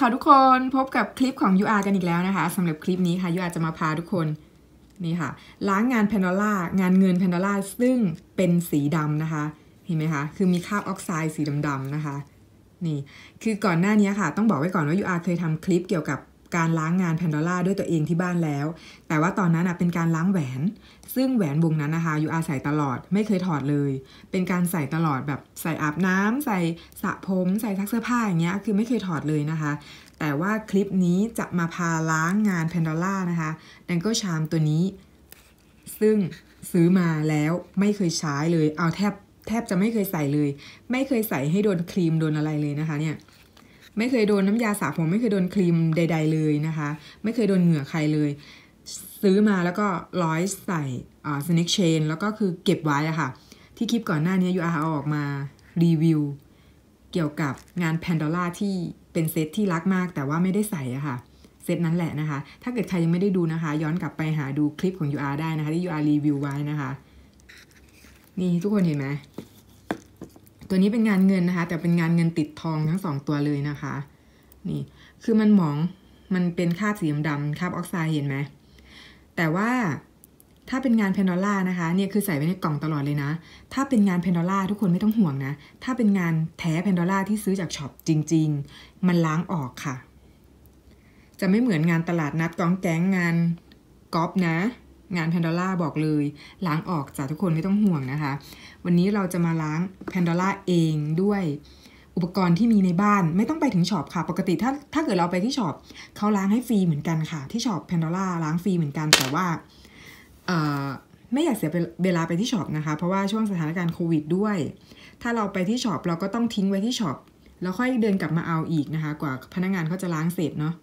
ค่ะทุกคนพบกับคลิปของ UR กันอีกแล้วนะคะสำหรับคลิปนี้ค่ะ UR จะมาพาทุกคนนี่ค่ะ ล้างงานแพนดอล่างานเงินแพนดอล่าซึ่งเป็นสีดำนะคะ เห็นไหมคะคือมีคราบออกไซด์สีดำๆนะคะนี่คือก่อนหน้านี้ค่ะ ต้องบอกไว้ก่อนว่า UR เคยทำคลิปเกี่ยวกับ การล้างงานแพนดอล่าด้วยตัวเองที่บ้านแล้ว แต่ว่าตอนนั้นเป็นการล้างแหวน ซึ่งแหวนวงนั้นนะคะ UR ใส่ตลอดไม่เคยถอดเลย เป็นการใส่ตลอดแบบใส่อาบน้ำใส่สระผม ใส่ซักเสื้อผ้าอย่างเงี้ยคือไม่เคยถอดเลยนะคะ แต่ว่าคลิปนี้จะมาพาล้างงานแพนดอล่านะคะดังก็ชามตัวนี้ ซึ่งซื้อมาแล้วไม่เคยใช้เลย เอาแทบแทบจะไม่เคยใส่เลย ไม่เคยใส่ให้โดนครีมโดนอะไรเลยนะคะเนี่ย ไม่เคยโดนน้ำยาสระผม ไม่เคยโดนครีมใด ๆ เลยนะคะ ไม่เคยโดนเหงื่อใครเลย ซื้อมาแล้วก็ร้อยใส่สเน็กเชนแล้วก็คือเก็บไว้อะค่ะ ที่คลิปก่อนหน้านี้ยูอาเอาออกมารีวิวเกี่ยวกับงานแพนดอล่าที่เป็นเซตที่รักมากแต่ว่าไม่ได้ใส่อะค่ะเซตนั้นแหละนะคะ ถ้าเกิดใครยังไม่ได้ดูนะคะ ย้อนกลับไปหาดูคลิปของ UR ได้นะคะ ที่ UR รีวิวไว้นะคะ นี่ทุกคนเห็นไหม ตัวนี้เป็นงานเงินนะคะ แต่เป็นงานเงินติดทองทั้งสองตัวเลยนะคะ นี่คือมันหมองมันเป็นคราบสีดำๆคราบออกไซด์เห็นไหมแต่ว่าถ้าเป็นงาน Pandora นะคะเนี่ยคือใส่ไว้ในกล่องตลอดเลยนะ ถ้าเป็นงาน Pandora ทุกคนไม่ต้องห่วงนะ ถ้าเป็นงานแท้ Pandora ที่ซื้อจากช็อปจริง ๆ มันล้างออกค่ะ จะไม่เหมือนงานตลาดนัดก๊องแก๊งงานก๊อปนะ งาน Pandora บอกเลย ล้างออกจ้ะทุกคนไม่ต้องห่วงนะคะ วันนี้เราจะมาล้าง Pandora เองด้วยอุปกรณ์ที่มีในบ้านไม่ต้องไปถึงช็อปค่ะ ปกติถ้าถ้าเกิดเราไปที่ช็อปเขาล้างให้ฟรีเหมือนกันค่ะ ที่ช็อป Pandora ล้างฟรีเหมือนกันแต่ว่าไม่อยากเสียเวลาไปที่ช็อปนะคะ เพราะว่าช่วงสถานการณ์โควิดด้วย ถ้าเราไปที่ช็อปเราก็ต้องทิ้งไว้ที่ช็อปแล้วค่อยเดินกลับมาเอาอีกนะคะ กว่าพนักงานเขาจะล้างเสร็จเนาะ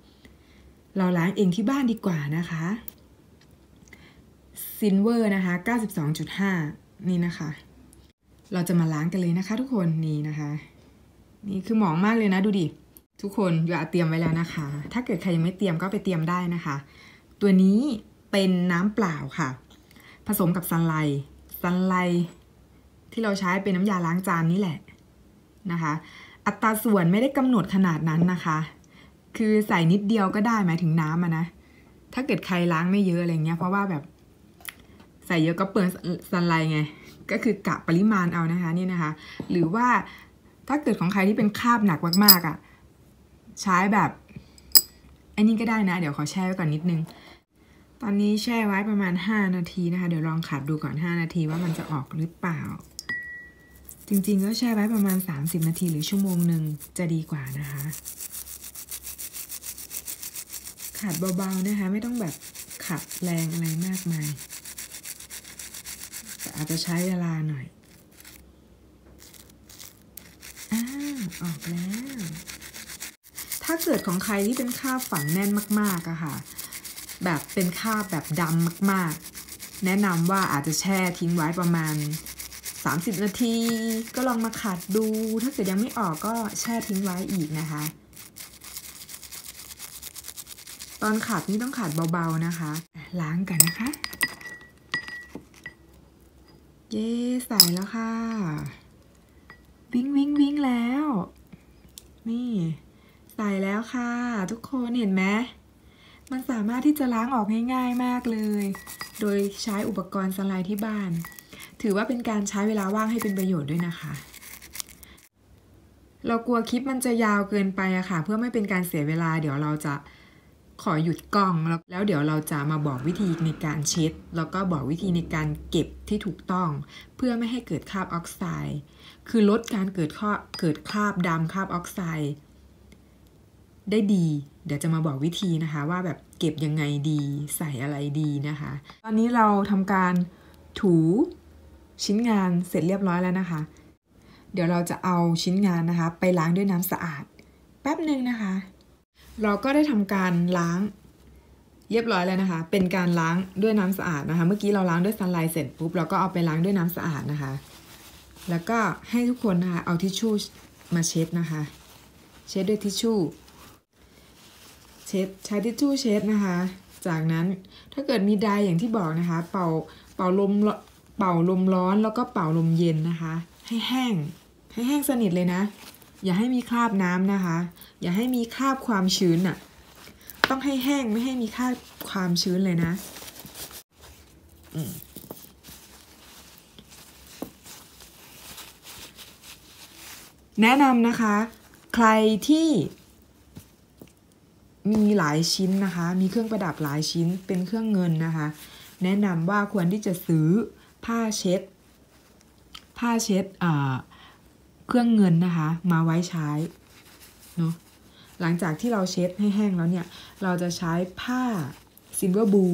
เราล้างเองที่บ้านดีกว่านะคะ Silver นะคะ 92.5 นี่นะคะ เราจะมาล้างกันเลยนะคะ ทุกคนนี่นะคะ นี่คือหมองมากเลยนะดูดิ ทุกคนอย่าเตรียมไว้แล้วนะคะ ถ้าเกิดใครยังไม่เตรียมก็ไปเตรียมได้นะคะ ตัวนี้เป็นน้ำเปล่าค่ะ ผสมกับซันไลซันไลที่เราใช้เป็นน้ำยาล้างจานนี่แหละนะคะ อัตราส่วนไม่ได้กำหนดขนาดนั้นนะคะ คือใส่นิดเดียวก็ได้หมายถึงน้ำอะนะถ้าเกิดใครล้างไม่เยอะอะไรเงี้ยเพราะว่าแบบ ใส่เยอะก็เปลืองซันไลไง ก็คือกะปริมาณเอานะคะนี่นะคะ หรือว่าถ้าเกิดของใครที่เป็นคาบหนักมากๆอะ่ะ ใช้แบบอันนี้ก็ได้นะ เดี๋ยวขอแช่ไว้ก่อนนิดนึง ตอนนี้แช่ไว้ประมาณ 5 นาทีนะคะ เดี๋ยวลองขัดดูก่อน 5 นาทีว่ามันจะออกหรือเปล่า จริงๆก็แช่ไว้ประมาณ 30 นาทีหรือชั่วโมงหนึ่งจะดีกว่านะคะ ขัดเบาๆนะคะ ไม่ต้องแบบขัดแรงอะไรมากมาย อาจจะใช้เวลาหน่อย อ้าวออกแล้ว ถ้าเกิดของใครที่เป็นคราบฝังแน่นมากๆอะค่ะ แบบเป็นคราบแบบดำมากๆ แนะนำว่าอาจจะแช่ทิ้งไว้ประมาณ 30 นาที ก็ลองมาขัดดู ถ้าเกิดยังไม่ออกก็แช่ทิ้งไว้อีกนะคะ ตอนขัดนี่ต้องขัดเบาๆนะคะ ล้างกันนะคะ เย้ใส่แล้วค่ะ วิ่งวิ่งวิ่งแล้ว นี่ ใส่แล้วค่ะ ทุกคนเห็นไหมมันสามารถที่จะล้างออกง่าย ๆมากเลย โดยใช้อุปกรณ์สไลด์ที่บ้าน ถือว่าเป็นการใช้เวลาว่างให้เป็นประโยชน์ด้วยนะคะ เรากลัวคลิปมันจะยาวเกินไปอะค่ะ เพื่อไม่เป็นการเสียเวลาเดี๋ยวเราจะ ขอหยุดกล้องแล้วแล้วเดี๋ยวเราจะมาบอกวิธีในการเช็ด แล้วก็บอกวิธีในการเก็บที่ถูกต้อง เพื่อไม่ให้เกิดคราบออกไซด์ คือลดการเกิดข้อเกิดคราบดำคราบออกไซด์ได้ดี เดี๋ยวจะมาบอกวิธีนะคะ ว่าแบบเก็บยังไงดีใส่อะไรดีนะคะ ตอนนี้เราทำการถูชิ้นงานเสร็จเรียบร้อยแล้วนะคะ เดี๋ยวเราจะเอาชิ้นงานนะคะ ไปล้างด้วยน้ำสะอาดแป๊บหนึ่งนะคะ เราก็ได้ทำการล้างเรียบร้อยแล้วนะคะ เป็นการล้างด้วยน้ำสะอาดนะคะ เมื่อกี้เราล้างด้วยซันไลท์เสร็จปุ๊บเราก็เอาไปล้างด้วยน้ำสะอาดนะคะ แล้วก็ให้ทุกคนนะคะเอาทิชชู่มาเช็ดนะคะ เช็ดด้วยทิชชู่ เช็ดใช้ทิชชู่เช็ดนะคะ จากนั้นถ้าเกิดมีไดอย่างที่บอกนะคะ เป่าเป่าลมเป่าลมร้อนแล้วก็เป่าลมเย็นนะคะ ให้แห้งให้แห้งสนิทเลยนะ อย่าให้มีคราบน้ำนะคะ อย่าให้มีคราบความชื้นอะ่ะต้องให้แห้งไม่ให้มีคราบความชื้นเลยนะแนะนำนะคะ ใครที่มีหลายชิ้นนะคะ มีเครื่องประดับหลายชิ้นเป็นเครื่องเงินนะคะ แนะนำว่าควรที่จะซื้อผ้าเช็ด ผ้าเช็ดเครื่องเงินนะคะ มาไว้ใช้เนาะ หลังจากที่เราเช็ดให้แห้งแล้วเนี่ย เราจะใช้ผ้า Silver Blue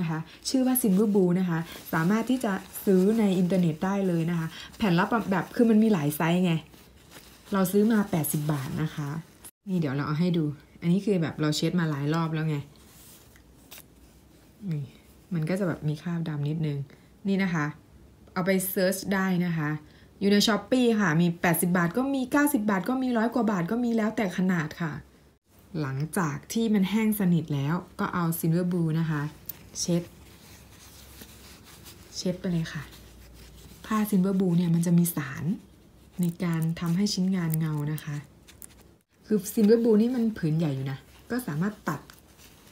นะคะ ชื่อว่า Silver Blue นะคะ สามารถที่จะซื้อในอินเทอร์เน็ตได้เลยนะคะ แผ่นละแบบคือมันมีหลายไซส์ไง เราซื้อมา 80 บาทนะคะ นี่เดี๋ยวเราเอาให้ดู อันนี้คือแบบเราเช็ดมาหลายรอบแล้วไง นี่ มันก็จะแบบมีคราบดำนิดนึง นี่นะคะ เอาไป search ได้นะคะ อยู่ใน Shopee ค่ะ มี 80 บาทก็มี 90 บาทก็มีร้อยกว่าบาทก็มีแล้วแต่ขนาดค่ะ หลังจากที่มันแห้งสนิทแล้วก็เอา Silver Blue นะคะ เช็ด เช็ดไปเลยค่ะ ผ้าซิลเวอร์บูเนี่ยมันจะมีสารในการทำให้ชิ้นงานเงานะคะ คือซิลเวอร์บูนี่มันผืนใหญ่อยู่นะ ก็สามารถตัด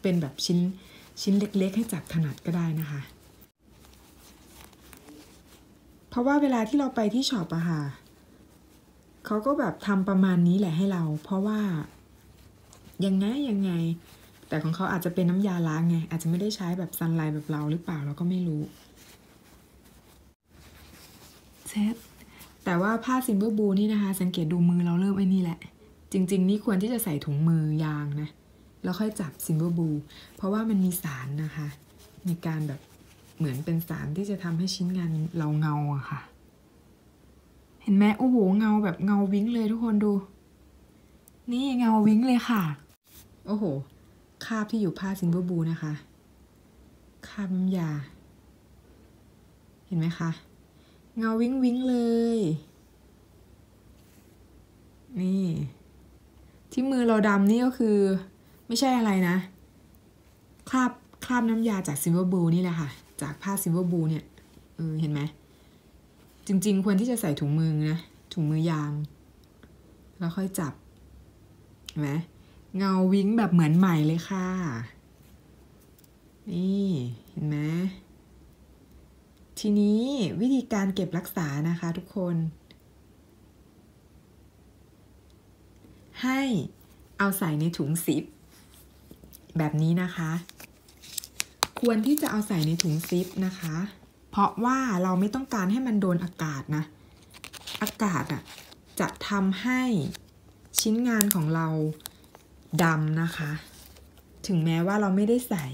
เป็นแบบชิ้นชิ้นเล็กๆ ให้จับถนัดก็ได้นะคะ เพราะว่าเวลาที่เราไปที่ช็อปอะค่ะเขาก็แบบทำประมาณนี้แหละให้เรา เพราะว่า ยังไงยังไง แต่ของเขาอาจจะเป็นน้ำยาล้างไง อาจจะไม่ได้ใช้แบบซันไลต์แบบเราหรือเปล่าเราก็ไม่รู้เช็ดแต่ว่าผ้าซิลเวอร์บูนี่นะคะ สังเกตดูมือเราเริ่มไอ้นี่แหละ จริง ๆ นี่ควรที่จะใส่ถุงมือยางนะ แล้วค่อยจับซิลเวอร์บู เพราะว่ามันมีสารนะคะ ในการแบบเหมือนเป็นสารที่จะทำให้ชิ้นงานเราเงาอะค่ะ เห็นไหมโอ้โหเงาแบบเงาวิ้งเลยทุกคนดู นี่เงาวิ้งเลยค่ะ โอ้โหคราบที่อยู่ผ้าซิลเวอร์บูนะคะคราบน้ำยา เห็นไหมคะ เงาวิ้งวิ้งเลย นี่ ที่มือเราดำนี่ก็คือ ไม่ใช่อะไรนะ คราบคราบน้ำยาจากซิลเวอร์บูนี่แหละค่ะ จากผ้าซิลเวอร์บูเนี่ย เออ เห็นไหม จริง ๆ ควรที่จะใส่ถุงมือนะ ถุงมือยาง แล้วค่อยจับ เห็นไหม เงาวิ้งแบบเหมือนใหม่เลยค่ะ นี่เห็นไหมทีนี้วิธีการเก็บรักษานะคะทุกคน ให้เอาใส่ในถุงซิป แบบนี้นะคะ ควรที่จะเอาใส่ในถุงซิปนะคะ เพราะว่าเราไม่ต้องการให้มันโดนอากาศนะ อากาศอะจะทำให้ชิ้นงานของเรา ดำนะคะ ถึงแม้ว่าเราไม่ได้ใส่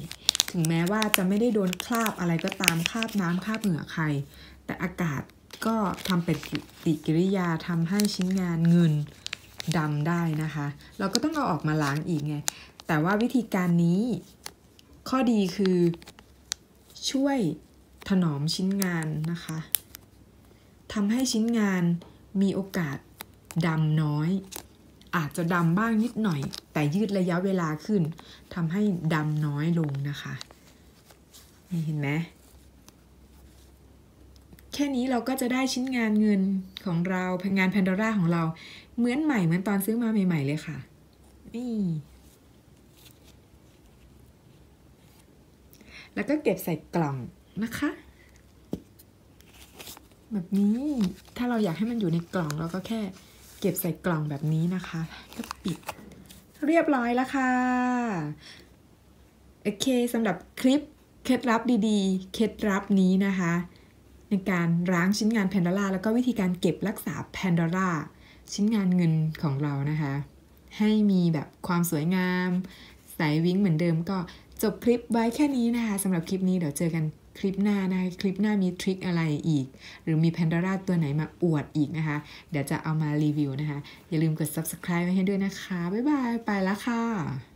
ถึงแม้ว่าจะไม่ได้โดนคราบอะไรก็ตามคราบน้ำคราบเหงื่อใคร แต่อากาศก็ทำเป็นปฏิกิริยาทำให้ชิ้นงานเงินดำได้นะคะ เราก็ต้องเอาออกมาล้างอีกไง แต่ว่าวิธีการนี้ ข้อดีคือ ช่วยถนอมชิ้นงานนะคะทำให้ชิ้นงานมีโอกาสดำน้อย อาจจะดำบ้างนิดหน่อย แต่ยืดระยะเวลาขึ้นทำให้ดำน้อยลงนะคะ นี่เห็นไหมแค่นี้เราก็จะได้ชิ้นงานเงินของเรางานแพนดอร่าของเราเหมือนใหม่เหมือนตอนซื้อมาใหม่ ๆ เลยค่ะ นี่ แล้วก็เก็บใส่กล่องนะคะ แบบนี้ถ้าเราอยากให้มันอยู่ในกล่องเราก็แค่ เก็บใส่กล่องแบบนี้นะคะ ก็ปิดเรียบร้อยแล้วค่ะ โอเคสำหรับคลิปเคล็ดลับดีๆ เคล็ดลับนี้นะคะ ในการล้างชิ้นงานแพนดอร่าแล้วก็วิธีการเก็บรักษาแพนดอร่าชิ้นงานเงินของเรานะคะ ให้มีแบบความสวยงาม ใสวิ้งเหมือนเดิมก็จบคลิปไว้แค่นี้นะคะสำหรับคลิปนี้เดี๋ยวเจอกัน คลิปหน้านะคะคลิปหน้ามีทริคอะไรอีก หรือมีแพนดอร่าตัวไหนมาอวดอีกนะคะ เดี๋ยวจะเอามารีวิวนะคะ อย่าลืมกด subscribe ไว้ให้ด้วยนะคะ บ๊ายบาย ไปแล้วค่ะ